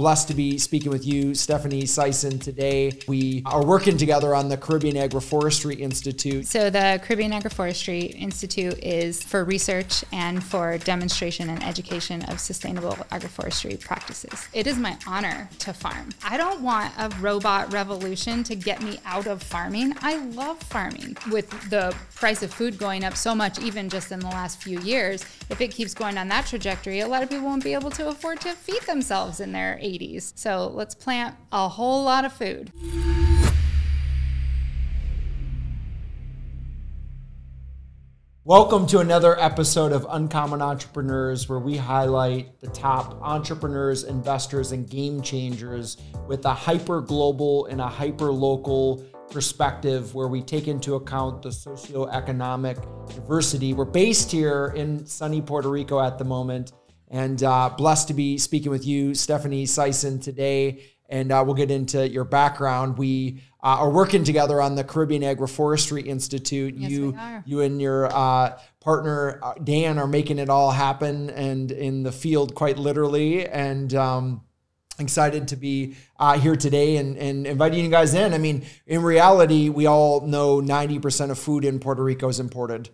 blessed to be speaking with you, Stephanie Syson, today. We are working together on the Caribbean Agroforestry Institute. So, the Caribbean Agroforestry Institute is for research and for demonstration and education of sustainable agroforestry practices. It is my honor to farm. I don't want a robot revolution to get me out of farming. I love farming. With the price of food going up so much, even just in the last few years, if it keeps going on that trajectory, a lot of people won't be able to afford to feed themselves in their 80s. So let's plant a whole lot of food. Welcome to another episode of Uncommon Entrepreneurs, where we highlight the top entrepreneurs, investors, and game changers with a hyper global and a hyper local perspective where we take into account the socioeconomic diversity. We're based here in sunny Puerto Rico at the moment and uh, blessed to be speaking with you, Stephanie Syson, today. And uh, we'll get into your background. We uh, are working together on the Caribbean Agroforestry Institute. Yes, you, we are. you and your uh, partner uh, Dan are making it all happen, and in the field, quite literally. And um, excited to be uh, here today and, and inviting you guys in. I mean, in reality, we all know 90% of food in Puerto Rico is imported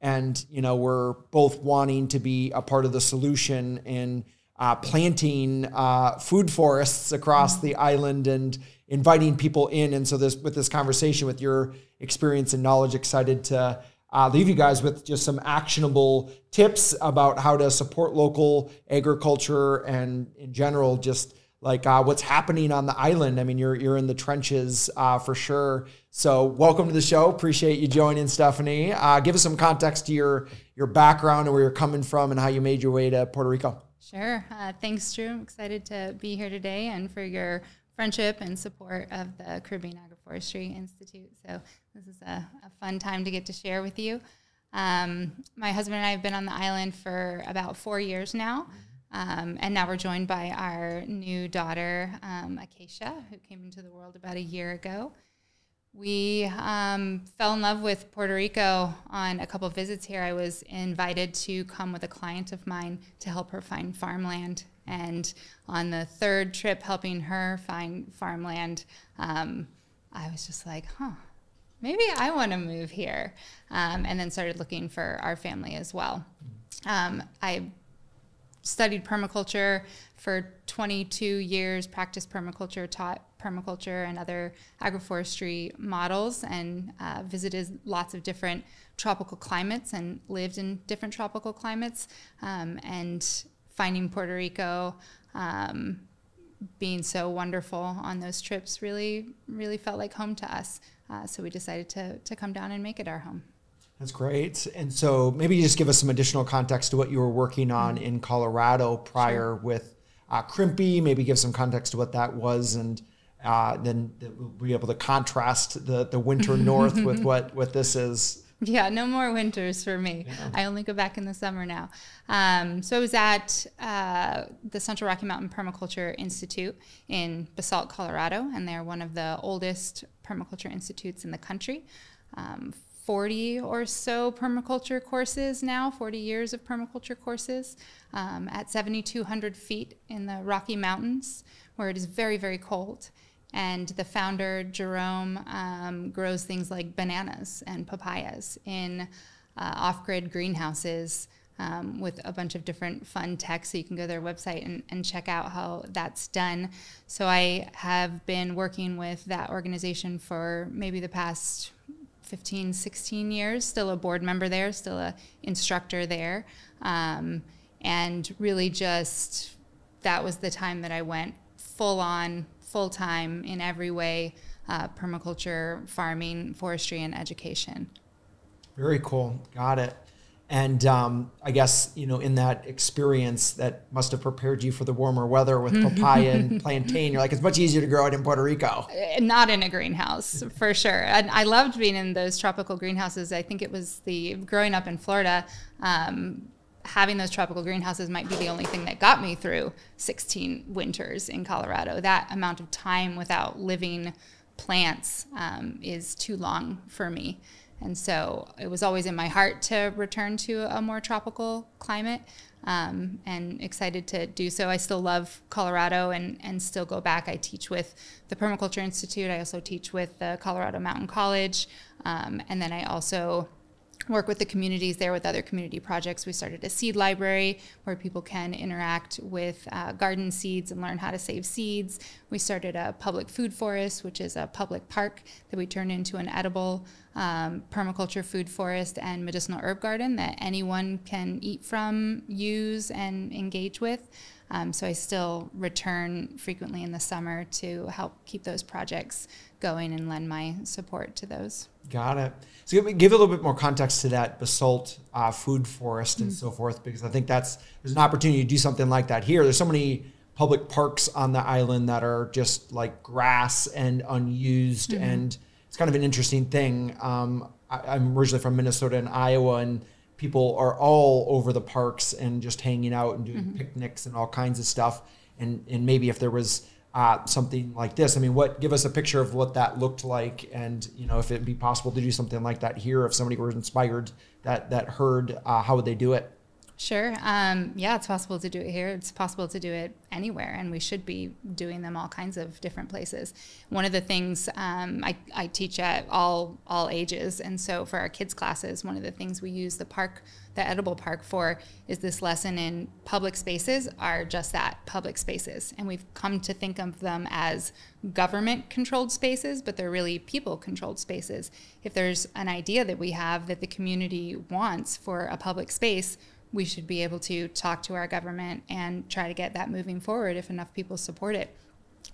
and you know we're both wanting to be a part of the solution in uh, planting uh, food forests across the island and inviting people in. And so this with this conversation with your experience and knowledge excited to uh, leave you guys with just some actionable tips about how to support local agriculture and in general just like uh, what's happening on the island. I mean, you're you're in the trenches uh, for sure. So, welcome to the show. Appreciate you joining, Stephanie. Uh, give us some context to your your background and where you're coming from and how you made your way to Puerto Rico. Sure. Uh, thanks, Drew. I'm excited to be here today and for your friendship and support of the Caribbean Agroforestry Institute. So, this is a, a fun time to get to share with you. Um, my husband and I have been on the island for about four years now. Um, and now we're joined by our new daughter, um, Acacia, who came into the world about a year ago. We um, fell in love with Puerto Rico on a couple of visits here. I was invited to come with a client of mine to help her find farmland. And on the third trip, helping her find farmland, um, I was just like, huh, maybe I want to move here. Um, and then started looking for our family as well. Um, I studied permaculture for 22 years, practiced permaculture, taught permaculture and other agroforestry models, and uh, visited lots of different tropical climates and lived in different tropical climates. Um, and finding Puerto Rico um, being so wonderful on those trips really, really felt like home to us. Uh, so we decided to, to come down and make it our home. That's great. And so, maybe you just give us some additional context to what you were working on in Colorado prior with uh, Crimpy. Maybe give some context to what that was, and uh, then we'll be able to contrast the the winter north with what what this is. Yeah, no more winters for me. I only go back in the summer now. Um, so I was at uh, the Central Rocky Mountain Permaculture Institute in Basalt, Colorado, and they're one of the oldest permaculture institutes in the country. Um, 40 or so permaculture courses now, 40 years of permaculture courses um, at 7,200 feet in the Rocky Mountains, where it is very, very cold. And the founder, Jerome, um, grows things like bananas and papayas in uh, off grid greenhouses um, with a bunch of different fun tech. So you can go to their website and, and check out how that's done. So I have been working with that organization for maybe the past 15, 16 years, still a board member there, still a instructor there. Um, and really just that was the time that I went full on, full time in every way, uh, permaculture, farming, forestry, and education. Very cool. Got it. And um, I guess you know, in that experience, that must have prepared you for the warmer weather with papaya and plantain. You're like, it's much easier to grow it in Puerto Rico. Uh, Not in a greenhouse, for sure. And I loved being in those tropical greenhouses. I think it was the growing up in Florida. Um, having those tropical greenhouses might be the only thing that got me through 16 winters in Colorado. That amount of time without living plants um, is too long for me. And so it was always in my heart to return to a more tropical climate um, and excited to do so. I still love Colorado and, and still go back. I teach with the Permaculture Institute. I also teach with the Colorado Mountain College. Um, and then I also work with the communities there with other community projects. We started a seed library where people can interact with uh, garden seeds and learn how to save seeds. We started a public food forest, which is a public park that we turned into an edible um, permaculture food forest and medicinal herb garden that anyone can eat from, use, and engage with. Um, so I still return frequently in the summer to help keep those projects going and lend my support to those. Got it. So give, a little bit more context to that basalt uh, food forest and mm-hmm. so forth, because I think that's there's an opportunity to do something like that here. There's so many public parks on the island that are just like grass and unused, mm-hmm. and it's kind of an interesting thing. Um, I, I'm originally from Minnesota and Iowa, and people are all over the parks and just hanging out and doing mm-hmm. picnics and all kinds of stuff. And and maybe if there was uh, something like this, I mean, what give us a picture of what that looked like, and you know, if it'd be possible to do something like that here, if somebody were inspired that that heard, uh, how would they do it? Sure. Um, yeah, it's possible to do it here. It's possible to do it anywhere, and we should be doing them all kinds of different places. One of the things um, I, I teach at all all ages, and so for our kids classes, one of the things we use the park, the edible park for, is this lesson in public spaces are just that public spaces, and we've come to think of them as government controlled spaces, but they're really people controlled spaces. If there's an idea that we have that the community wants for a public space we should be able to talk to our government and try to get that moving forward if enough people support it.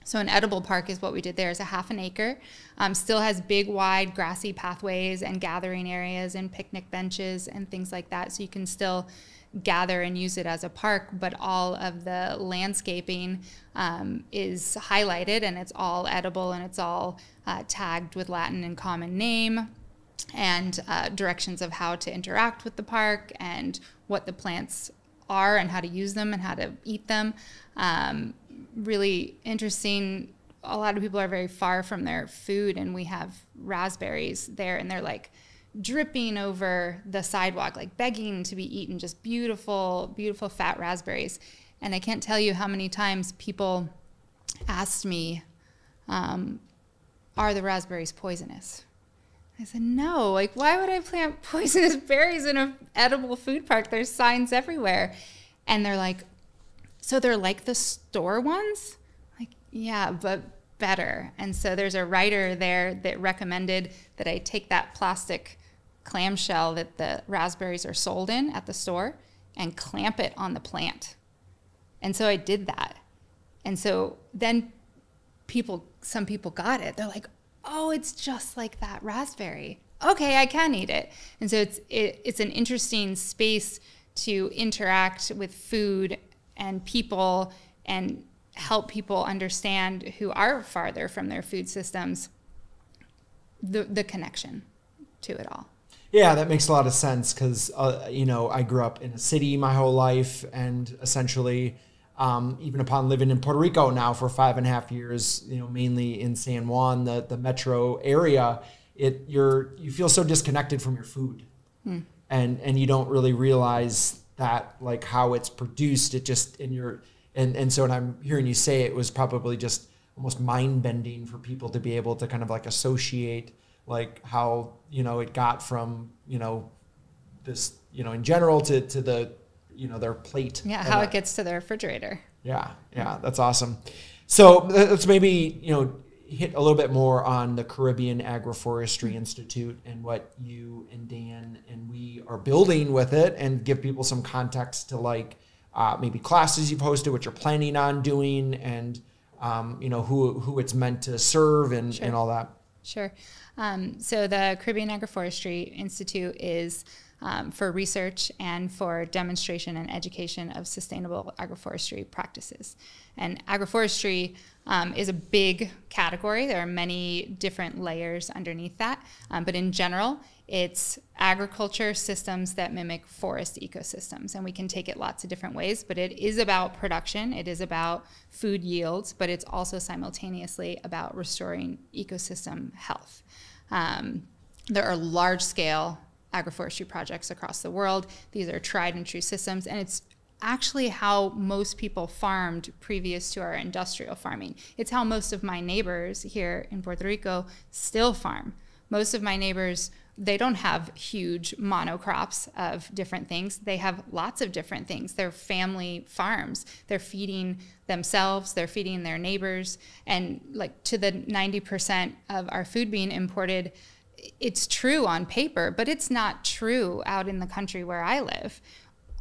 So an edible park is what we did there. It's a half an acre. Um, still has big, wide, grassy pathways and gathering areas and picnic benches and things like that. So you can still gather and use it as a park, but all of the landscaping um, is highlighted and it's all edible and it's all uh, tagged with Latin and common name and uh, directions of how to interact with the park and what the plants are and how to use them and how to eat them. Um, really interesting. A lot of people are very far from their food, and we have raspberries there, and they're like dripping over the sidewalk, like begging to be eaten. Just beautiful, beautiful fat raspberries. And I can't tell you how many times people asked me, um, Are the raspberries poisonous? I said, no, like, why would I plant poisonous berries in an edible food park? There's signs everywhere. And they're like, so they're like the store ones? Like, yeah, but better. And so there's a writer there that recommended that I take that plastic clamshell that the raspberries are sold in at the store and clamp it on the plant. And so I did that. And so then people, some people got it. They're like, oh, it's just like that raspberry. Okay, I can eat it. And so it's it, it's an interesting space to interact with food and people and help people understand who are farther from their food systems the the connection to it all. Yeah, that makes a lot of sense because uh, you know I grew up in a city my whole life, and essentially um, even upon living in Puerto Rico now for five and a half years, you know, mainly in San Juan, the, the metro area, it you're you feel so disconnected from your food, hmm. and and you don't really realize that like how it's produced. It just in your and and so when I'm hearing you say it, it was probably just almost mind bending for people to be able to kind of like associate like how you know it got from you know this you know in general to to the you know their plate. Yeah, how it gets to their refrigerator. Yeah, yeah, that's awesome. So let's maybe you know hit a little bit more on the Caribbean Agroforestry Institute and what you and Dan and we are building with it, and give people some context to like uh, maybe classes you've hosted, what you're planning on doing, and um, you know who who it's meant to serve and sure. and all that. Sure. Um, so the Caribbean Agroforestry Institute is um, for research and for demonstration and education of sustainable agroforestry practices. And agroforestry um, is a big category. There are many different layers underneath that. Um, but in general, it's agriculture systems that mimic forest ecosystems. And we can take it lots of different ways, but it is about production, it is about food yields, but it's also simultaneously about restoring ecosystem health. Um, there are large scale agroforestry projects across the world. These are tried and true systems, and it's actually how most people farmed previous to our industrial farming. It's how most of my neighbors here in Puerto Rico still farm. Most of my neighbors they don't have huge monocrops of different things. They have lots of different things. They're family farms. They're feeding themselves, they're feeding their neighbors. And like to the 90% of our food being imported, it's true on paper, but it's not true out in the country where I live.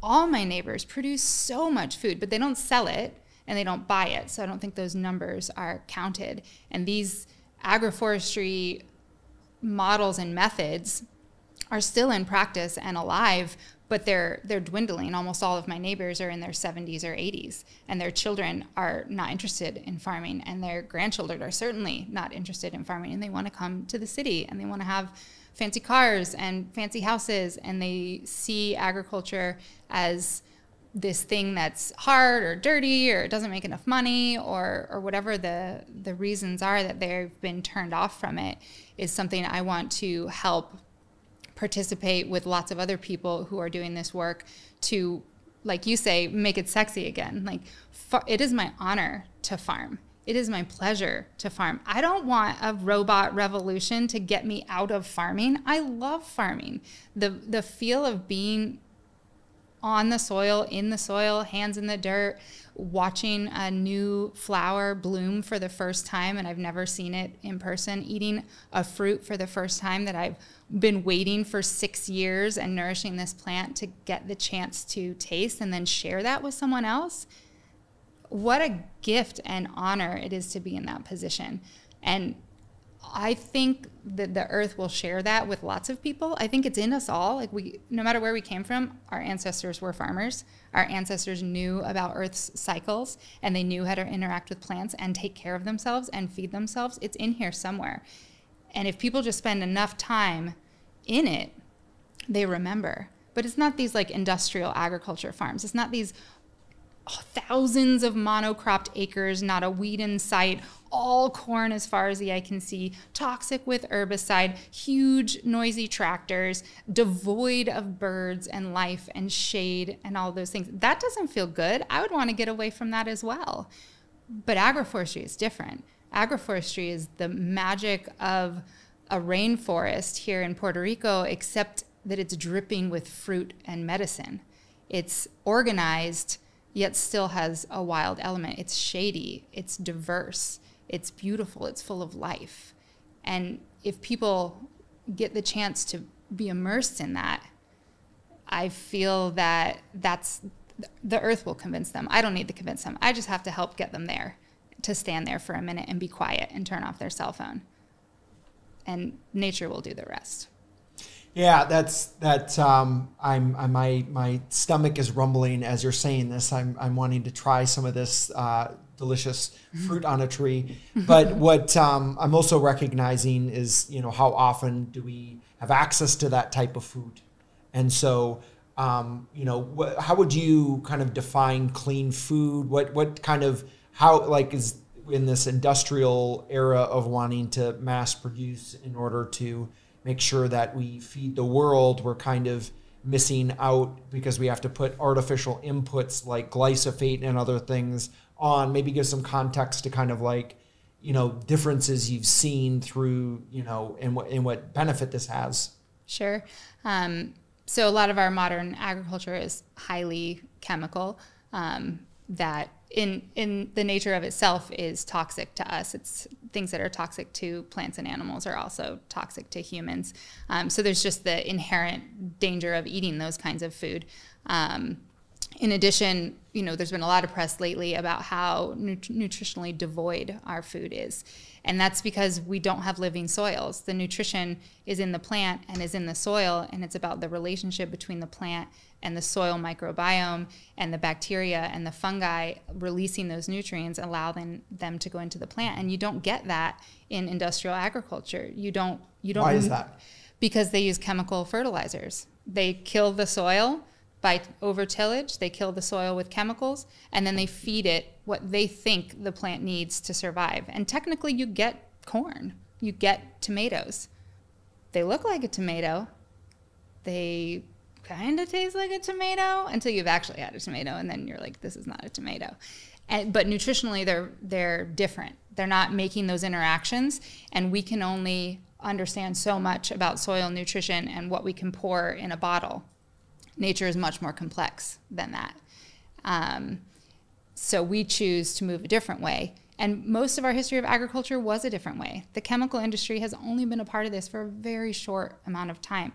All my neighbors produce so much food, but they don't sell it and they don't buy it. So I don't think those numbers are counted. And these agroforestry models and methods are still in practice and alive, but they're they're dwindling. Almost all of my neighbors are in their 70s or 80s, and their children are not interested in farming, and their grandchildren are certainly not interested in farming, and they want to come to the city and they want to have fancy cars and fancy houses, and they see agriculture as this thing that's hard or dirty or it doesn't make enough money or or whatever the the reasons are that they've been turned off from it is something I want to help participate with lots of other people who are doing this work to like you say make it sexy again like it is my honor to farm it is my pleasure to farm. I don't want a robot revolution to get me out of farming. I love farming. The the feel of being on the soil, in the soil, hands in the dirt, watching a new flower bloom for the first time and I've never seen it in person, eating a fruit for the first time that I've been waiting for six years and nourishing this plant to get the chance to taste and then share that with someone else. What a gift and honor it is to be in that position. And I think that the earth will share that with lots of people. I think it's in us all. Like we no matter where we came from, our ancestors were farmers. Our ancestors knew about earth's cycles and they knew how to interact with plants and take care of themselves and feed themselves. It's in here somewhere. And if people just spend enough time in it, they remember. But it's not these like industrial agriculture farms. It's not these oh, thousands of monocropped acres, not a weed in sight, all corn as far as the eye can see, toxic with herbicide, huge noisy tractors, devoid of birds and life and shade and all those things. That doesn't feel good. I would want to get away from that as well. But agroforestry is different. Agroforestry is the magic of a rainforest here in Puerto Rico, except that it's dripping with fruit and medicine. It's organized yet still has a wild element. It's shady, it's diverse, it's beautiful, it's full of life. And if people get the chance to be immersed in that, I feel that that's the earth will convince them. I don't need to convince them. I just have to help get them there to stand there for a minute and be quiet and turn off their cell phone. And nature will do the rest. Yeah, that's that. Um, I'm, I, my my stomach is rumbling as you're saying this. I'm I'm wanting to try some of this uh, delicious fruit on a tree. But what um, I'm also recognizing is you know how often do we have access to that type of food, and so um, you know how would you kind of define clean food? What what kind of how like is in this industrial era of wanting to mass produce in order to make sure that we feed the world, we're kind of missing out because we have to put artificial inputs like glyphosate and other things on. Maybe give some context to kind of like, you know, differences you've seen through, you know, and what and what benefit this has. Sure. Um, so a lot of our modern agriculture is highly chemical. Um, that in in the nature of itself is toxic to us. It's things that are toxic to plants and animals are also toxic to humans. Um, so there's just the inherent danger of eating those kinds of food. Um, in addition, you know, there's been a lot of press lately about how nut- nutritionally devoid our food is. And that's because we don't have living soils. The nutrition is in the plant and is in the soil, and it's about the relationship between the plant and the soil microbiome and the bacteria and the fungi releasing those nutrients, allowing them to go into the plant. And you don't get that in industrial agriculture. You don't. You don't. Why is that? Because they use chemical fertilizers. They kill the soil by over tillage. They kill the soil with chemicals, and then they feed it what they think the plant needs to survive. And technically, you get corn, you get tomatoes they look like a tomato. They kind of taste like a tomato until you've actually had a tomato, and then you're like, this is not a tomato. And, but nutritionally, they're they're different. They're not making those interactions, and we can only understand so much about soil nutrition and what we can pour in a bottle. Nature is much more complex than that. Um, so we choose to move a different way. And most of our history of agriculture was a different way. The chemical industry has only been a part of this for a very short amount of time.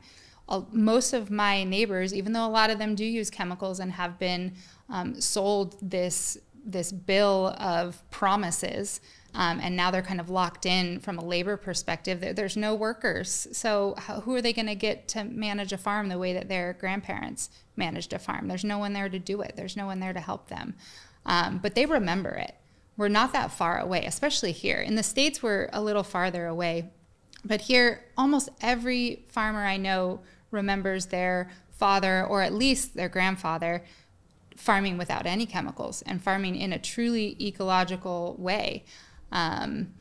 Most of my neighbors, even though a lot of them do use chemicals and have been um, sold this this bill of promises, um, and now they're kind of locked in from a labor perspective. There's no workers, so how, who are they going to get to manage a farm the way that their grandparents managed a farm? There's no one there to do it. There's no one there to help them, um, but they remember it we're not that far away, especially here. In the States, we're a little farther away. But here, almost every farmer I know remembers their father or at least their grandfather farming without any chemicals and farming in a truly ecological way. Um,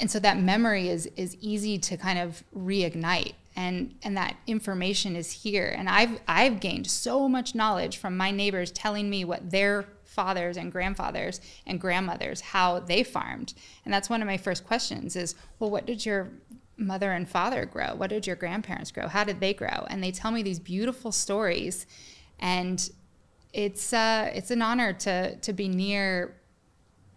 and so that memory is is easy to kind of reignite and and that information is here. And I've I've gained so much knowledge from my neighbors telling me what their fathers and grandfathers and grandmothers how they farmed. And that's one of my first questions is well what did your mother and father grow? What did your grandparents grow? How did they grow? And they tell me these beautiful stories. And it's uh, it's an honor to to be near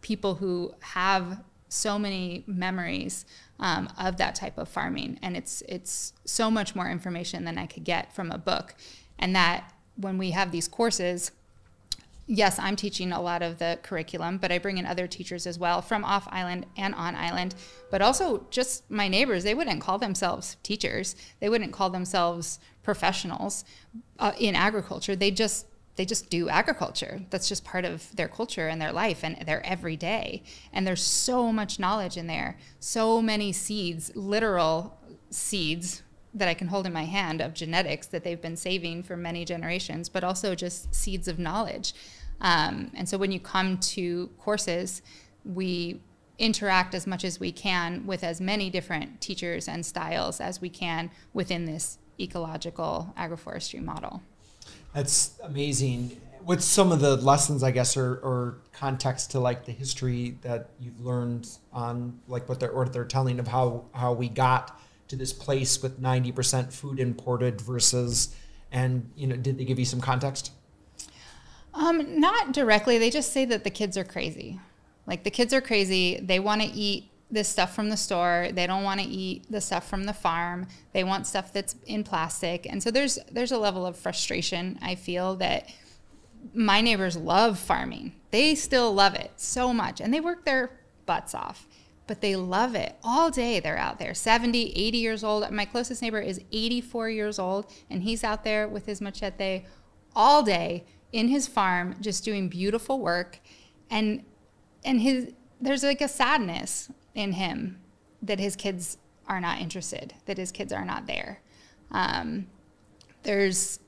people who have so many memories um, of that type of farming and it's it's so much more information than I could get from a book and that when we have these courses yes, I'm teaching a lot of the curriculum, but I bring in other teachers as well from off island and on island, but also just my neighbors. They wouldn't call themselves teachers. They wouldn't call themselves professionals uh, in agriculture. They just they just do agriculture. That's just part of their culture and their life and their everyday. And there's so much knowledge in there, so many seeds, literal seeds that I can hold in my hand of genetics that they've been saving for many generations, but also just seeds of knowledge. Um, and so when you come to courses, we interact as much as we can with as many different teachers and styles as we can within this ecological agroforestry model. That's amazing. What's some of the lessons, I guess, or, or context to like the history that you've learned on like what they're, what they're telling of how, how we got to this place with 90% food imported versus, and, you know, did they give you some context? Um, not directly. They just say that the kids are crazy. Like the kids are crazy. They want to eat this stuff from the store. They don't want to eat the stuff from the farm. They want stuff that's in plastic. And so there's there's a level of frustration I feel that my neighbors love farming. They still love it so much and they work their butts off. But they love it. All day they're out there. 70, 80 years old. My closest neighbor is 84 years old and he's out there with his machete all day in his farm just doing beautiful work and and his there's like a sadness in him that his kids are not interested that his kids are not there um, there's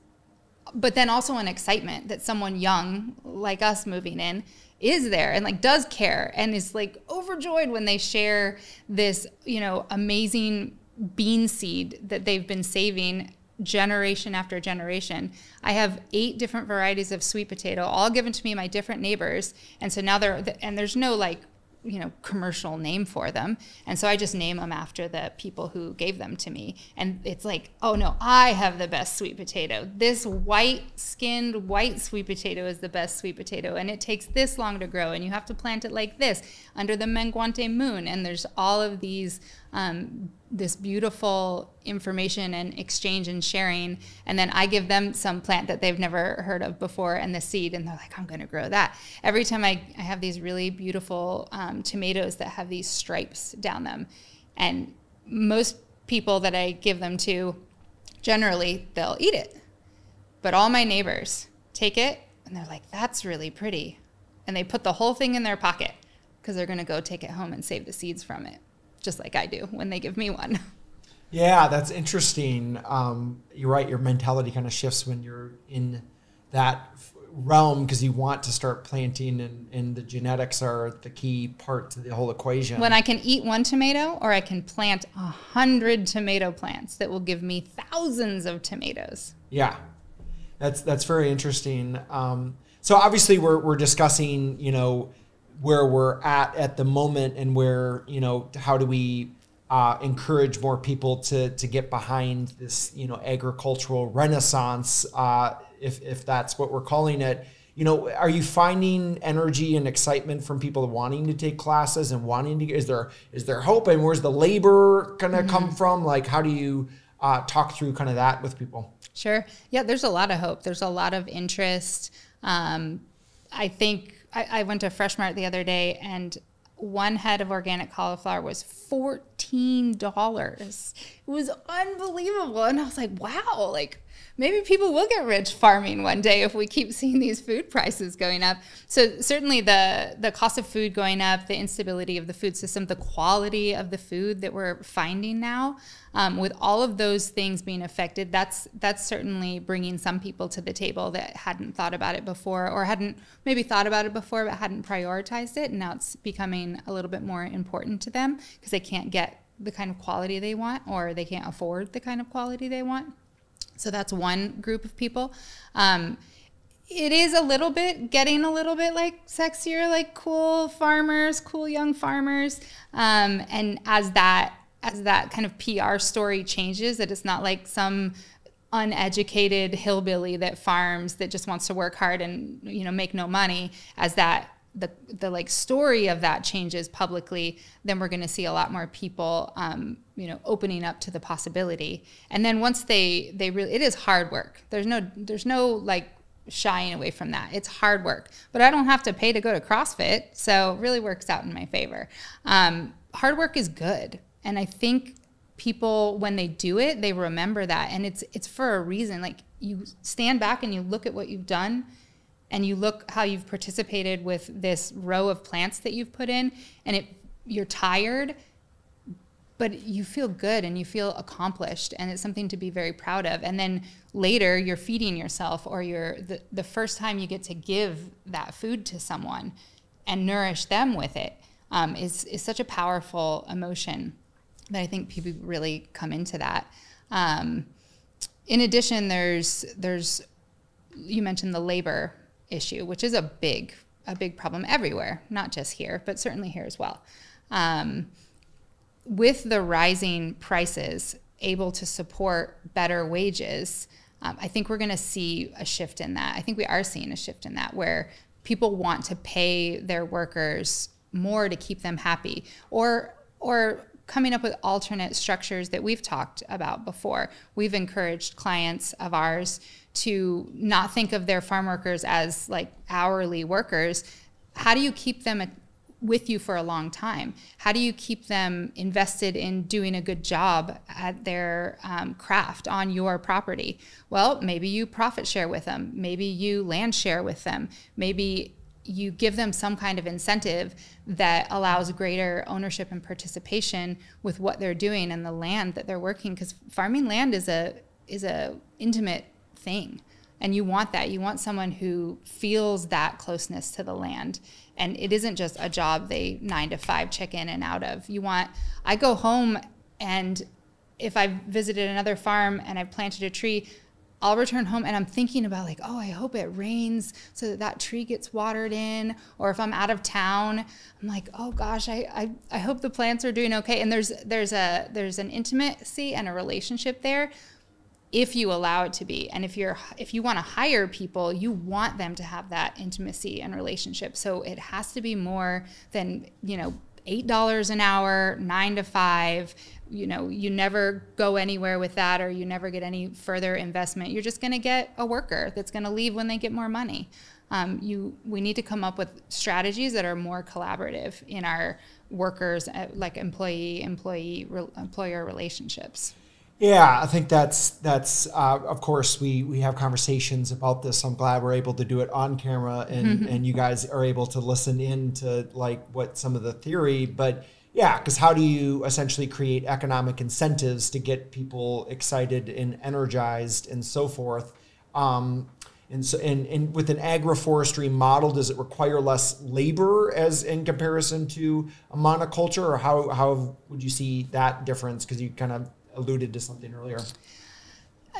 but then also an excitement that someone young like us moving in is there and like does care and is like overjoyed when they share this you know amazing bean seed that they've been saving generation after generation. I have eight different varieties of sweet potato, all given to me by different neighbors. And so now they're, and there's no like you know commercial name for them. And so i just name them after the people who gave them to me. And it's like oh no i have the best sweet potato. This white skinned white sweet potato is the best sweet potato. And it takes this long to grow and you have to plant it like this under the menguante moon. And there's all of these um, this beautiful information and exchange and sharing. And then I give them some plant that they've never heard of before and the seed, and they're like, I'm going to grow that. Every time I, I have these really beautiful um, tomatoes that have these stripes down them. And most people that I give them to, generally, they'll eat it. But all my neighbors take it and they're like, that's really pretty. And they put the whole thing in their pocket because they're going to go take it home and save the seeds from it just like I do when they give me one. Yeah, that's interesting. Um, you're right. Your mentality kind of shifts when you're in that realm because you want to start planting and, and the genetics are the key part to the whole equation. When I can eat one tomato or I can plant a hundred tomato plants that will give me thousands of tomatoes. Yeah, that's that's very interesting. Um, so obviously we're we're discussing you know where we're at at the moment and where you know how do we uh, encourage more people to to get behind this you know agricultural renaissance uh, if if that's what we're calling it. You know are you finding energy and excitement from people wanting to take classes and wanting to is there is there hope and where's the labor gonna mm-hmm. come from? Like how do you uh, talk through kind of that with people? Sure. Yeah there's a lot of hope. There's a lot of interest. Um, i think I, I went to Freshmart the other day and one head of organic cauliflower was $14. It was unbelievable. And I was like, wow, like maybe people will get rich farming one day if we keep seeing these food prices going up. So certainly the the cost of food going up, the instability of the food system, the quality of the food that we're finding now, um, with all of those things being affected, that's that's certainly bringing some people to the table that hadn't thought about it before or hadn't maybe thought about it before but hadn't prioritized it, and now it's becoming a little bit more important to them because they can't get the kind of quality they want or they can't afford the kind of quality they want. So that's one group of people. Um, it is a little bit getting a little bit like sexier, like cool farmers, cool young farmers. Um, and as that as that kind of PR story changes, that it's not like some uneducated hillbilly that farms that just wants to work hard and you know make no money. As that the the like story of that changes publicly, then we're going to see a lot more people, um, you know, opening up to the possibility. And then once they they really, it is hard work. There's no there's no like shying away from that. It's hard work, but I don't have to pay to go to CrossFit, so really works out in my favor. Um, hard work is good, and I think people when they do it, they remember that, and it's it's for a reason. Like you stand back and you look at what you've done and you look how you've participated with this row of plants that you've put in and it you're tired but you feel good and you feel accomplished and it's something to be very proud of. And then later you're feeding yourself or you're the, the first time you get to give that food to someone and nourish them with it um, is is such a powerful emotion that i think people really come into that. Um, in addition there's there's you mentioned the labor issue, which is a big a big problem everywhere, not just here, but certainly here as well. Um, with the rising prices, able to support better wages, um, I think we're going to see a shift in that. I think we are seeing a shift in that where people want to pay their workers more to keep them happy, or or coming up with alternate structures that we've talked about before. We've encouraged clients of ours to not think of their farm workers as like hourly workers. How do you keep them with you for a long time? How do you keep them invested in doing a good job at their um, craft on your property? Well maybe you profit share with them. Maybe you land share with them. Maybe you give them some kind of incentive that allows greater ownership and participation with what they're doing and the land that they're working because farming land is a is a intimate thing. And you want that. You want someone who feels that closeness to the land. And it isn't just a job they nine to five check in and out of. You want, I go home and if I've visited another farm and I've planted a tree, I'll return home and I'm thinking about like, oh, I hope it rains so that that tree gets watered in. Or if I'm out of town, I'm like, oh gosh, I, I, I hope the plants are doing okay. And there's there's a there's an intimacy and a relationship there if you allow it to be and if you're if you want to hire people you want them to have that intimacy and relationship so it has to be more than you know eight dollars an hour nine to five you know you never go anywhere with that or you never get any further investment. You're just going to get a worker that's going to leave when they get more money. Um, you we need to come up with strategies that are more collaborative in our workers uh, like employee employee re, employer relationships yeah, I think that's that's uh, of course we we have conversations about this. I'm glad we're able to do it on camera and mm-hmm. and you guys are able to listen in to like what some of the theory, but yeah, because how do you essentially create economic incentives to get people excited and energized and so forth? Um, And so, and, and with an agroforestry model, does it require less labor as in comparison to a monoculture, or how how would you see that difference? Because you kind of alluded to something earlier.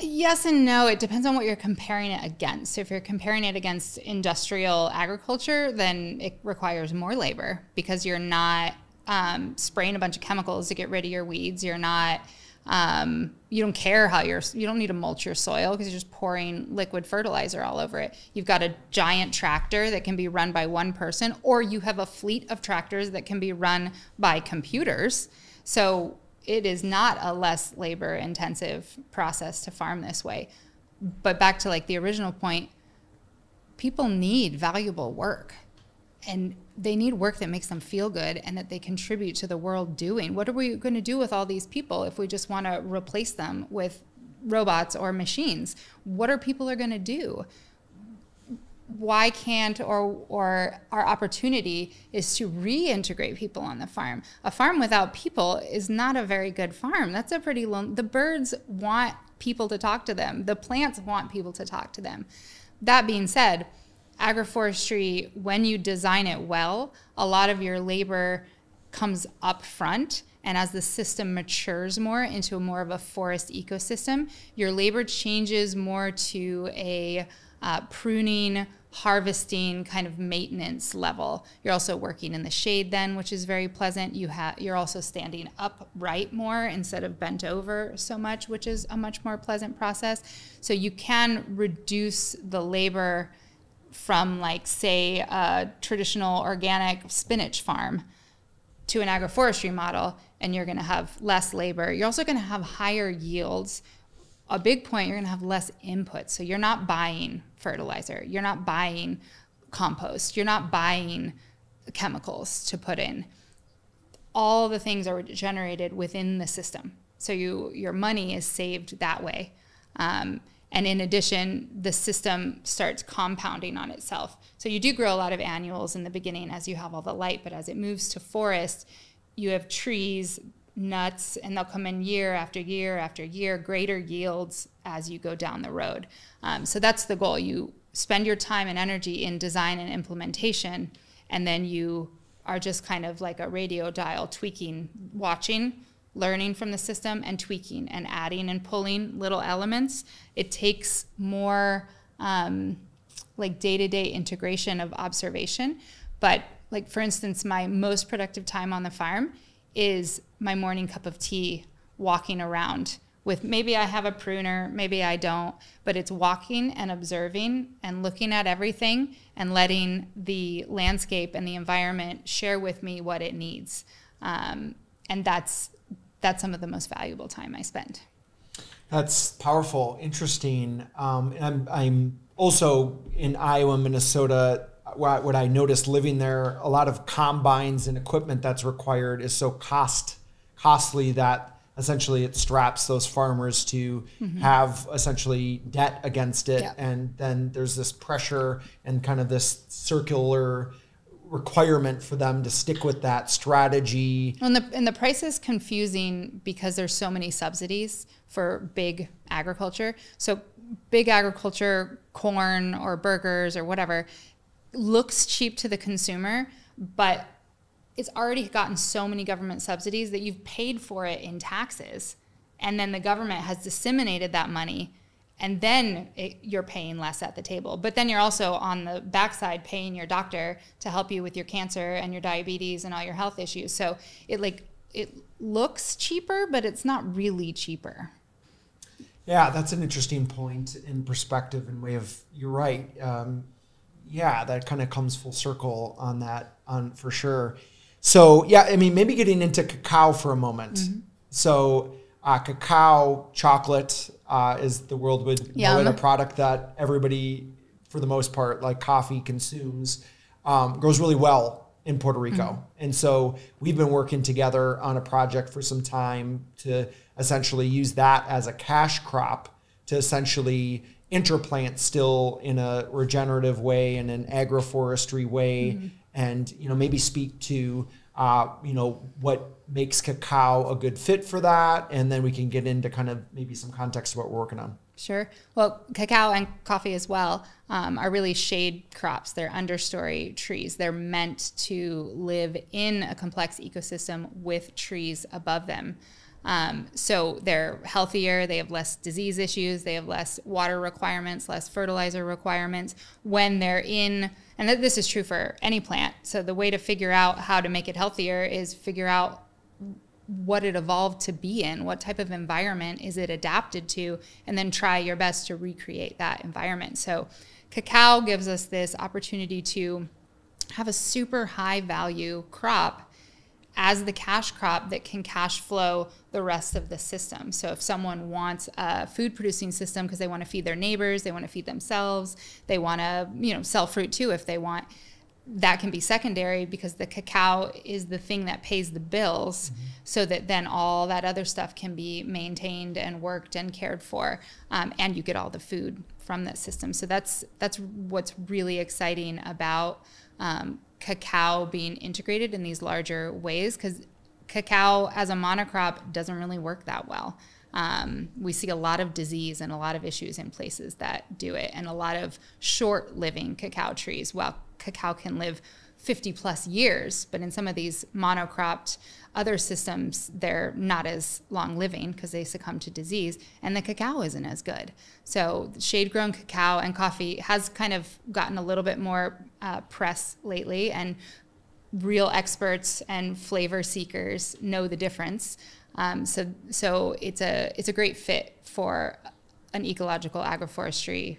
Yes and no. It depends on what you're comparing it against. So if you're comparing it against industrial agriculture, then it requires more labor because you're not um, spraying a bunch of chemicals to get rid of your weeds. You're not. Um, you don't care how you're. You don't need to mulch your soil because you're just pouring liquid fertilizer all over it. You've got a giant tractor that can be run by one person, or you have a fleet of tractors that can be run by computers. So it is not a less labor intensive process to farm this way. But back to like the original point, people need valuable work and they need work that makes them feel good and that they contribute to the world doing. What are we going to do with all these people if we just want to replace them with robots or machines? What are people are going to do? Why can't or or our opportunity is to reintegrate people on the farm. A farm without people is not a very good farm. That's a pretty lone. The birds want people to talk to them. The plants want people to talk to them. That being said, agroforestry when you design it well, a lot of your labor comes up front and as the system matures more into a more of a forest ecosystem, your labor changes more to a uh, pruning, harvesting kind of maintenance level. You're also working in the shade then, which is very pleasant. You have you're also standing upright more instead of bent over so much, which is a much more pleasant process. So you can reduce the labor from like say a traditional organic spinach farm to an agroforestry model and you're going to have less labor. You're also going to have higher yields a big point, you're going to have less input. So you're not buying fertilizer, you're not buying compost, you're not buying chemicals to put in. All the things are generated within the system. So you, your money is saved that way. Um, and in addition, the system starts compounding on itself. So you do grow a lot of annuals in the beginning as you have all the light, but as it moves to forest, you have trees nuts and they'll come in year after year after year, greater yields as you go down the road. Um, so that's the goal. You spend your time and energy in design and implementation, and then you are just kind of like a radio dial tweaking, watching, learning from the system, and tweaking and adding and pulling little elements. It takes more um, like day to day integration of observation. But, like, for instance, my most productive time on the farm is my morning cup of tea walking around with maybe I have a pruner, maybe I don't, but it's walking and observing and looking at everything and letting the landscape and the environment share with me what it needs. Um, and that's that's some of the most valuable time I spend. That's powerful, interesting. Um, and I'm, I'm also in Iowa, Minnesota what, what I noticed living there, a lot of combines and equipment that's required is so cost costly that essentially it straps those farmers to mm-hmm. have essentially debt against it, yep. and then there's this pressure and kind of this circular requirement for them to stick with that strategy. And the and the price is confusing because there's so many subsidies for big agriculture. So big agriculture, corn or burgers or whatever, looks cheap to the consumer, but it's already gotten so many government subsidies that you've paid for it in taxes. And then the government has disseminated that money. And then it, you're paying less at the table. But then you're also on the backside paying your doctor to help you with your cancer and your diabetes and all your health issues. So it like it looks cheaper, but it's not really cheaper. Yeah, that's an interesting point in perspective and way of. You're right. Um, yeah, that kind of comes full circle on that on for sure. So yeah, I mean maybe getting into cacao for a moment. Mm-hmm. So uh, cacao chocolate uh, is the world would know it a product that everybody for the most part like coffee consumes um, grows really well in Puerto Rico. Mm-hmm. And so we've been working together on a project for some time to essentially use that as a cash crop to essentially interplant still in a regenerative way and an agroforestry way mm-hmm. and you know maybe speak to uh, you know, what makes cacao a good fit for that, and then we can get into kind of maybe some context of what we're working on. Sure. Well, cacao and coffee as well um, are really shade crops. They're understory trees. They're meant to live in a complex ecosystem with trees above them. Um, so they're healthier, they have less disease issues, they have less water requirements, less fertilizer requirements when they're in, and this is true for any plant. So the way to figure out how to make it healthier is figure out what it evolved to be in, what type of environment is it adapted to, and then try your best to recreate that environment. So cacao gives us this opportunity to have a super high value crop as the cash crop that can cash flow the rest of the system. So if someone wants a food producing system because they want to feed their neighbors, they want to feed themselves, they want to, you know, sell fruit too if they want, that can be secondary because the cacao is the thing that pays the bills mm-hmm. so that then all that other stuff can be maintained and worked and cared for um, and you get all the food from that system so that's that's what's really exciting about um, cacao being integrated in these larger ways because cacao as a monocrop doesn't really work that well. Um, we see a lot of disease and a lot of issues in places that do it, and a lot of short living cacao trees. While cacao can live 50 plus years, but in some of these monocropped other systems, they're not as long living because they succumb to disease, and the cacao isn't as good. So, shade grown cacao and coffee has kind of gotten a little bit more uh, press lately, and real experts and flavor seekers know the difference. Um, so, so it's a it's a great fit for an ecological agroforestry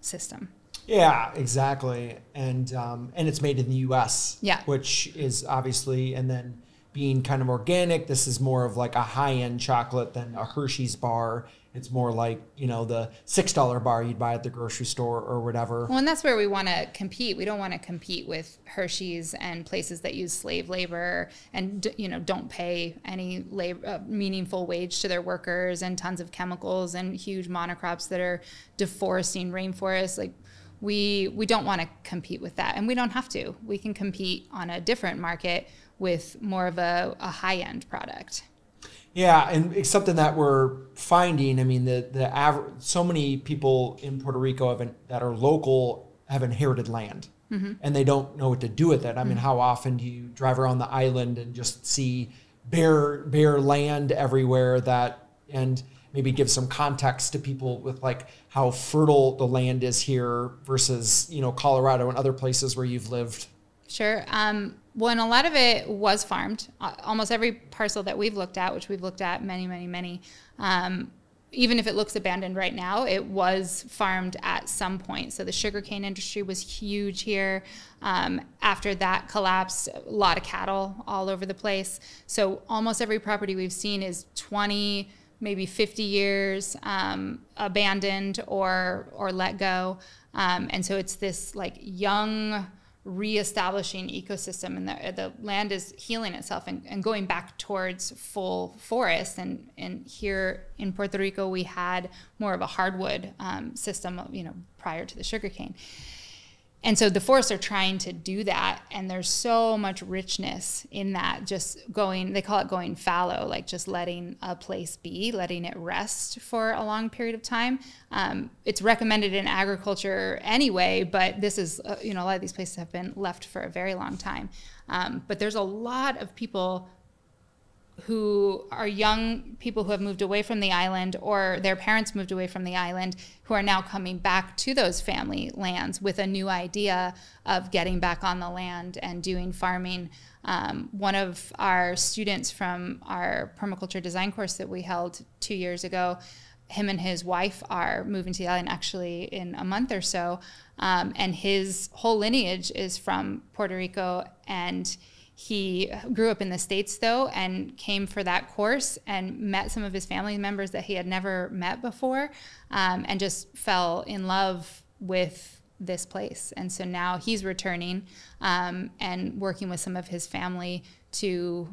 system. Yeah, exactly, and um, and it's made in the U.S. Yeah, which is obviously, and then being kind of organic, this is more of like a high end chocolate than a Hershey's bar. It's more like you know the six dollar bar you'd buy at the grocery store or whatever. Well, and that's where we want to compete. We don't want to compete with Hershey's and places that use slave labor and you know don't pay any labor, uh, meaningful wage to their workers and tons of chemicals and huge monocrops that are deforesting rainforests. Like we we don't want to compete with that and we don't have to we can compete on a different market with more of a, a high end product yeah and it's something that we're finding i mean the the average so many people in puerto rico have that are local have inherited land mm-hmm. and they don't know what to do with it i mm-hmm. mean how often do you drive around the island and just see bare bare land everywhere that and maybe give some context to people with like how fertile the land is here versus you know Colorado and other places where you've lived? Sure. Um, well, and a lot of it was farmed. Uh, almost every parcel that we've looked at, which we've looked at many, many, many, um, even if it looks abandoned right now, it was farmed at some point. So the sugarcane industry was huge here. Um, after that collapsed, a lot of cattle all over the place. So almost every property we've seen is 20 maybe 50 years um, abandoned or or let go um, and so it's this like young reestablishing ecosystem and the, the land is healing itself and, and going back towards full forest. And, and here in puerto rico we had more of a hardwood um, system you know prior to the sugarcane and so the forests are trying to do that and there's so much richness in that just going they call it going fallow like just letting a place be letting it rest for a long period of time. Um, it's recommended in agriculture anyway but this is uh, you know a lot of these places have been left for a very long time. Um, but there's a lot of people who are young people who have moved away from the island or their parents moved away from the island who are now coming back to those family lands with a new idea of getting back on the land and doing farming. Um, one of our students from our permaculture design course that we held two years ago, him and his wife are moving to the island actually in a month or so. Um, and his whole lineage is from Puerto Rico and he grew up in the States, though, and came for that course and met some of his family members that he had never met before um, and just fell in love with this place. And so now he's returning um, and working with some of his family to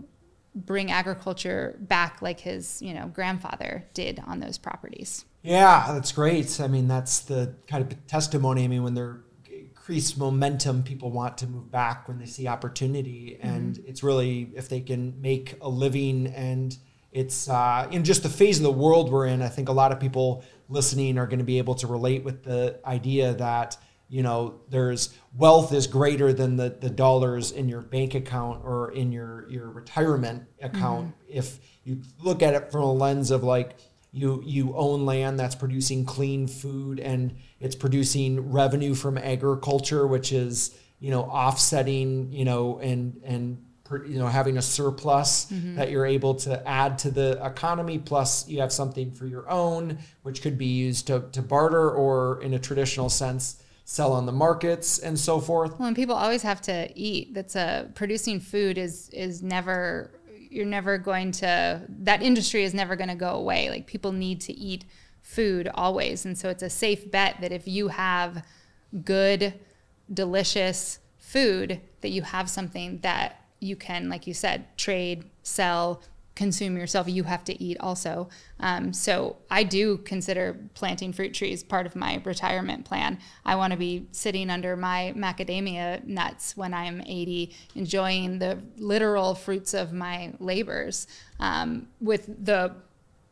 bring agriculture back like his you know grandfather did on those properties yeah that's great i mean that's the kind of testimony i mean when they're increased momentum. People want to move back when they see opportunity, mm-hmm. and it's really if they can make a living and it's uh, in just the phase of the world we're in. I think a lot of people listening are going to be able to relate with the idea that you know there's wealth is greater than the, the dollars in your bank account or in your your retirement account mm-hmm. if you look at it from a lens of like you you own land that's producing clean food and it's producing revenue from agriculture which is you know offsetting you know and and you know having a surplus mm-hmm. that you're able to add to the economy. Plus you have something for your own which could be used to, to barter or in a traditional sense sell on the markets and so forth. Well and people always have to eat. That's a producing food is is never you're never going to that industry is never going to go away. Like people need to eat food always. And so it's a safe bet that if you have good delicious food that you have something that you can like you said trade sell consume yourself, you have to eat also. Um, so I do consider planting fruit trees part of my retirement plan. I want to be sitting under my macadamia nuts when I'm 80, enjoying the literal fruits of my labors. Um, with the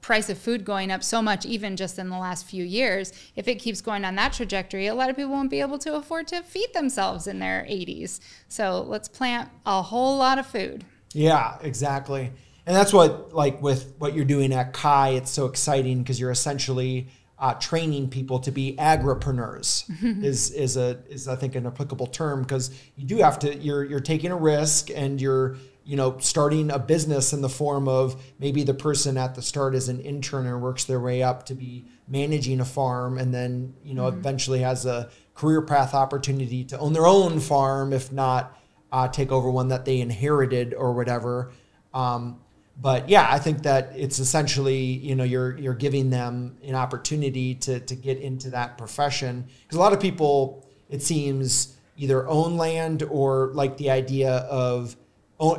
price of food going up so much, even just in the last few years, if it keeps going on that trajectory, a lot of people won't be able to afford to feed themselves in their 80s. So let's plant a whole lot of food. Yeah, exactly and that's what like with what you're doing at Kai, it's so exciting because you're essentially uh, training people to be agripreneurs is is a is I think an applicable term because you do have to you're you're taking a risk and you're you know starting a business in the form of maybe the person at the start is an intern and works their way up to be managing a farm and then you know mm-hmm. eventually has a career path opportunity to own their own farm if not uh, take over one that they inherited or whatever um, but yeah, I think that it's essentially you know you're you're giving them an opportunity to to get into that profession. Because a lot of people it seems either own land or like the idea of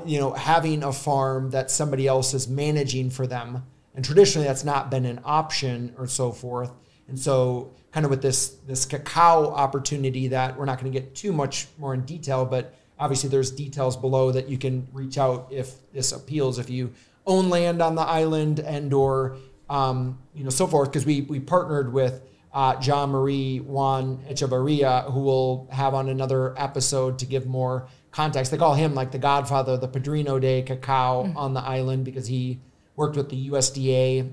you know having a farm that somebody else is managing for them. And traditionally that's not been an option or so forth. And so kind of with this this cacao opportunity that we're not going to get too much more in detail but obviously there's details below that you can reach out if this appeals if you own land on the island and or um, you know so forth because we we partnered with uh, John Marie Juan Echevarria who will have on another episode to give more context. They call him like the Godfather, the Padrino de Cacao mm-hmm. on the island because he worked with the USDA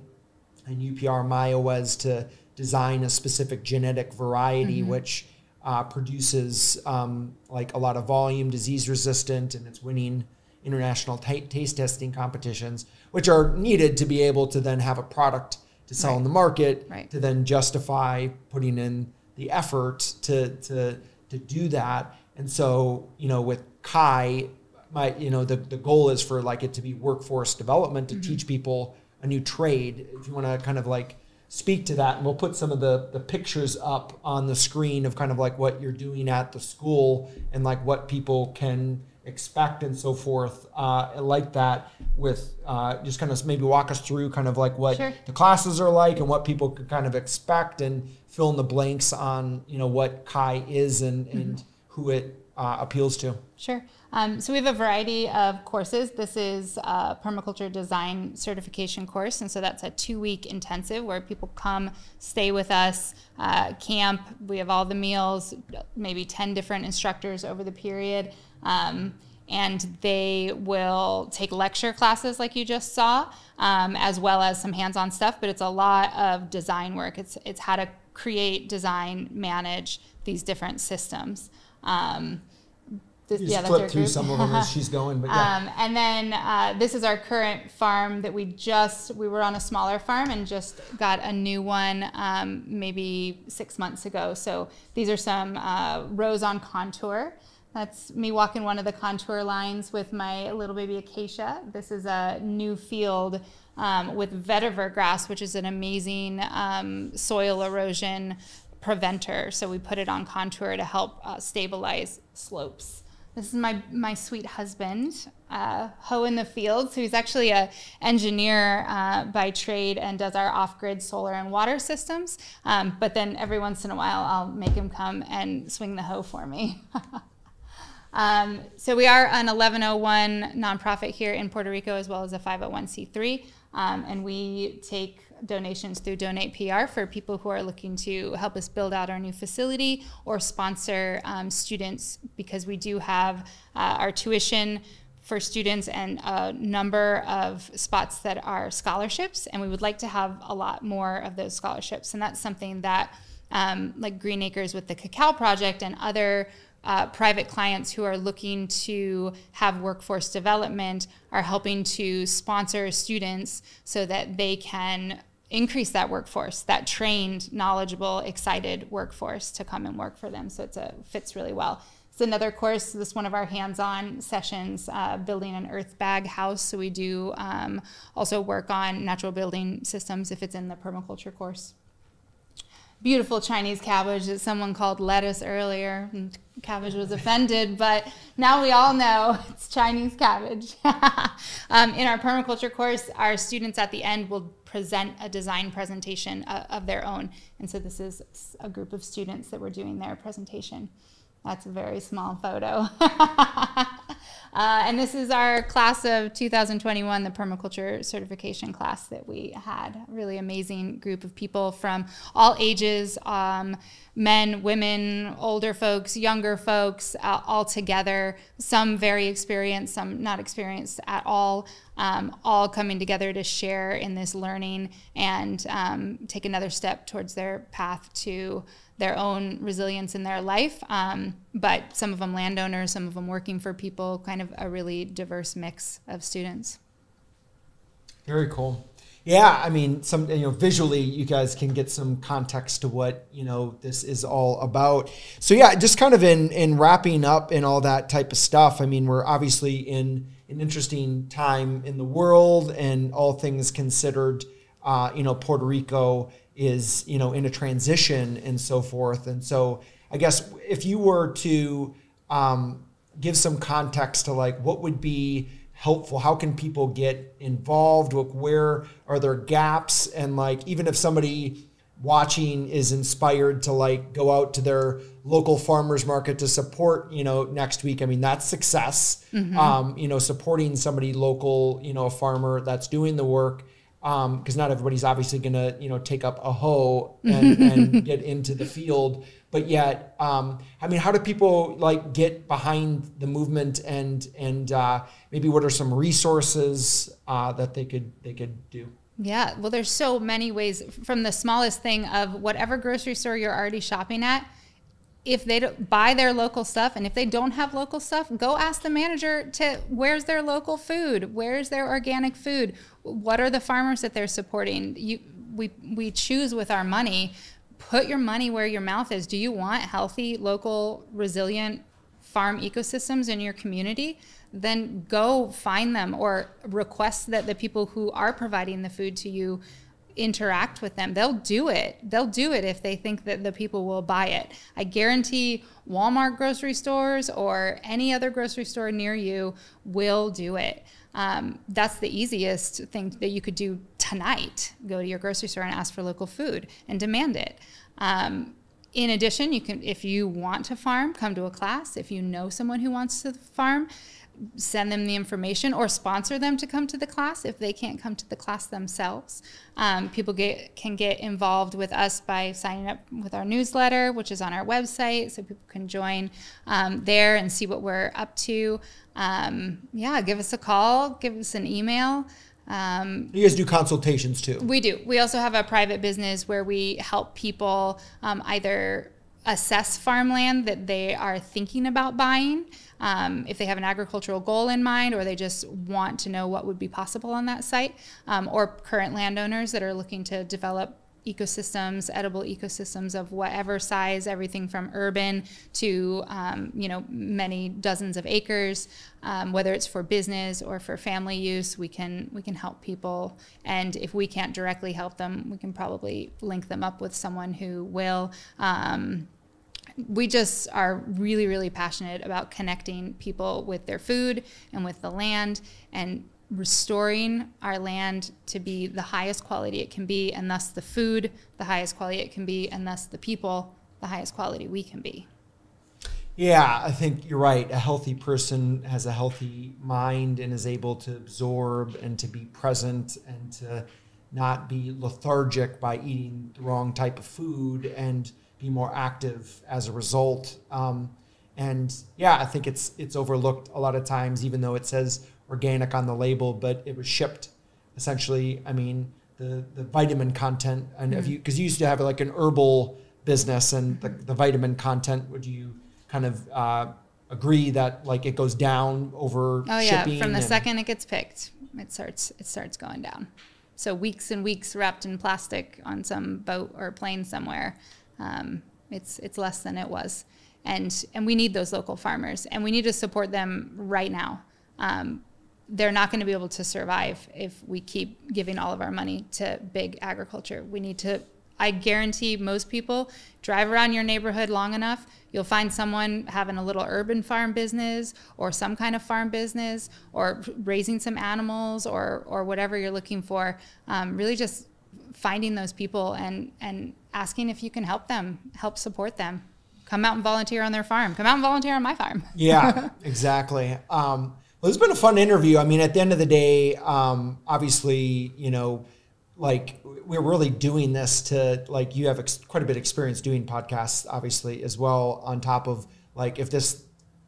and UPR Mayagüez to design a specific genetic variety mm-hmm. which uh, produces um, like a lot of volume, disease resistant, and it's winning international taste testing competitions, which are needed to be able to then have a product to sell right. in the market, right. to then justify putting in the effort to to to do that. And so, you know, with Kai, my you know the the goal is for like it to be workforce development to mm-hmm. teach people a new trade. If you want to kind of like speak to that and we'll put some of the the pictures up on the screen of kind of like what you're doing at the school and like what people can expect and so forth uh, like that with uh, just kind of maybe walk us through kind of like what sure. the classes are like and what people could kind of expect and fill in the blanks on you know what kai is and, mm-hmm. and who it uh, appeals to. Sure. Um, so we have a variety of courses. This is a permaculture design certification course and so that's a two week intensive where people come stay with us uh, camp. We have all the meals maybe 10 different instructors over the period um, and they will take lecture classes like you just saw, um, as well as some hands-on stuff. But it's a lot of design work. It's it's how to create, design, manage these different systems. Um, this, you just flip through group. some of them as she's going, but yeah. Um, and then uh, this is our current farm that we just we were on a smaller farm and just got a new one um, maybe six months ago. So these are some uh, rows on contour. That's me walking one of the contour lines with my little baby acacia. This is a new field um, with vetiver grass, which is an amazing um, soil erosion preventer. So we put it on contour to help uh, stabilize slopes. This is my, my sweet husband. uh, hoe in the field. So he's actually a engineer uh, by trade and does our off-grid solar and water systems. Um, but then every once in a while, I'll make him come and swing the hoe for me. um, so we are an 1101 nonprofit here in Puerto Rico, as well as a 501c3, um, and we take donations through Donate PR for people who are looking to help us build out our new facility or sponsor um, students because we do have uh, our tuition for students and a number of spots that are scholarships and we would like to have a lot more of those scholarships. And that's something that um, like green acres with the cacao project and other uh, private clients who are looking to have workforce development are helping to sponsor students so that they can increase that workforce, that trained, knowledgeable, excited workforce to come and work for them. So it fits really well. It's another course. This one of our hands-on sessions, uh, building an earth bag house. So we do um, also work on natural building systems if it's in the permaculture course beautiful Chinese cabbage that someone called lettuce earlier. And cabbage was offended, but now we all know it's Chinese cabbage. um, in our permaculture course, our students at the end will present a design presentation uh, of their own. And so this is a group of students that were doing their presentation. That's a very small photo. Uh, and this is our class of 2021, the permaculture certification class that we had. Really amazing group of people from all ages um, men, women, older folks, younger folks, uh, all together. Some very experienced, some not experienced at all, um, all coming together to share in this learning and um, take another step towards their path to their own resilience in their life. Um, but some of them landowners, some of them working for people, kind of a really diverse mix of students. Very cool. Yeah, I mean, some you know, visually, you guys can get some context to what you know this is all about. So yeah, just kind of in in wrapping up and all that type of stuff. I mean, we're obviously in an interesting time in the world, and all things considered, uh, you know, Puerto Rico is you know in a transition and so forth. And so I guess if you were to um, give some context to like what would be helpful how can people get involved where are there gaps and like even if somebody watching is inspired to like go out to their local farmers market to support you know next week i mean that's success mm-hmm. um, you know supporting somebody local you know a farmer that's doing the work because um, not everybody's obviously going to you know take up a hoe and, and get into the field. But yet um, i mean how do people like get behind the movement and and uh, maybe what are some resources uh, that they could they could do? Yeah well there's so many ways. From the smallest thing of whatever grocery store you're already shopping at if they don't buy their local stuff and if they don't have local stuff go ask the manager to where's their local food? Where's their organic food? What are the farmers that they're supporting? You we we choose with our money. Put your money where your mouth is. Do you want healthy local resilient farm ecosystems in your community? Then go find them or request that the people who are providing the food to you interact with them. They'll do it. They'll do it if they think that the people will buy it. I guarantee Walmart grocery stores or any other grocery store near you will do it. Um, that's the easiest thing that you could do tonight. Go to your grocery store and ask for local food and demand it. Um, in addition, you can, if you want to farm, come to a class. If you know someone who wants to farm, send them the information or sponsor them to come to the class if they can't come to the class themselves. Um, people get, can get involved with us by signing up with our newsletter, which is on our website, so people can join um, there and see what we're up to. Um, yeah, give us a call, give us an email. Um, you guys do consultations too. We do. We also have a private business where we help people um, either assess farmland that they are thinking about buying um, if they have an agricultural goal in mind or they just want to know what would be possible on that site, um, or current landowners that are looking to develop ecosystems, edible ecosystems of whatever size, everything from urban to um, you know many dozens of acres. Um, whether it's for business or for family use, we can we can help people. And if we can't directly help them, we can probably link them up with someone who will. Um, we just are really, really passionate about connecting people with their food and with the land and restoring our land to be the highest quality it can be, and thus the food the highest quality it can be, and thus the people the highest quality we can be. Yeah, I think you're right. A healthy person has a healthy mind and is able to absorb and to be present and to not be lethargic by eating the wrong type of food and be more active as a result. Um, and yeah, I think it's it's overlooked a lot of times, even though it says organic on the label, but it was shipped essentially. I mean, the the vitamin content, and mm-hmm. if you because you used to have like an herbal business, and the, the vitamin content, would you kind of uh, agree that like it goes down over? Oh yeah, from the second it gets picked, it starts it starts going down. So weeks and weeks wrapped in plastic on some boat or plane somewhere. Um, it's it's less than it was, and and we need those local farmers, and we need to support them right now. Um, they're not going to be able to survive if we keep giving all of our money to big agriculture. We need to I guarantee most people drive around your neighborhood long enough, you'll find someone having a little urban farm business or some kind of farm business or raising some animals or, or whatever you're looking for. Um, really just finding those people and, and asking if you can help them, help support them. Come out and volunteer on their farm. Come out and volunteer on my farm. yeah, exactly. Um, well, it's been a fun interview. I mean, at the end of the day, um, obviously, you know, like we're really doing this to like you have ex- quite a bit of experience doing podcasts obviously as well on top of like if this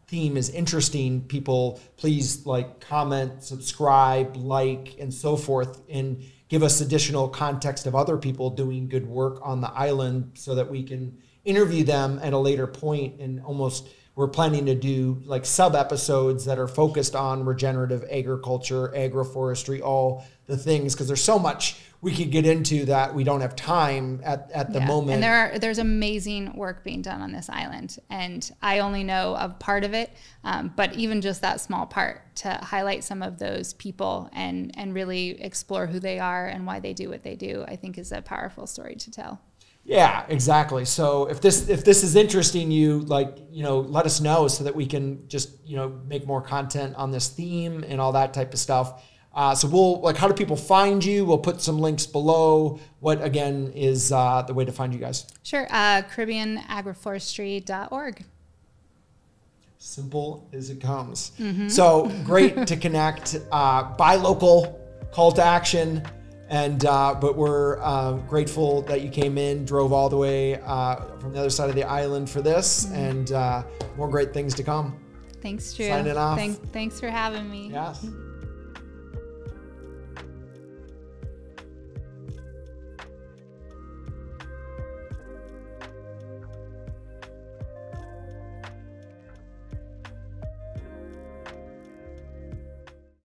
theme is interesting. People please like comment subscribe like and so forth and give us additional context of other people doing good work on the island so that we can interview them at a later point and almost we're planning to do like sub episodes that are focused on regenerative agriculture agroforestry all the things because there's so much we could get into that we don't have time at, at the yeah. moment. And there are there's amazing work being done on this island, and I only know of part of it, um, but even just that small part to highlight some of those people and and really explore who they are and why they do what they do, I think is a powerful story to tell. Yeah, exactly. So if this if this is interesting you, like you know, let us know so that we can just you know make more content on this theme and all that type of stuff. Uh, so we'll like how do people find you? We'll put some links below. What again is uh, the way to find you guys? Sure, uh, CaribbeanAgroforestry.org. Simple as it comes. Mm-hmm. So great to connect. Uh, buy local. Call to action. And uh, but we're uh, grateful that you came in, drove all the way uh, from the other side of the island for this, mm-hmm. and uh, more great things to come. Thanks, Drew. Signing off. Thanks, thanks for having me. Yes.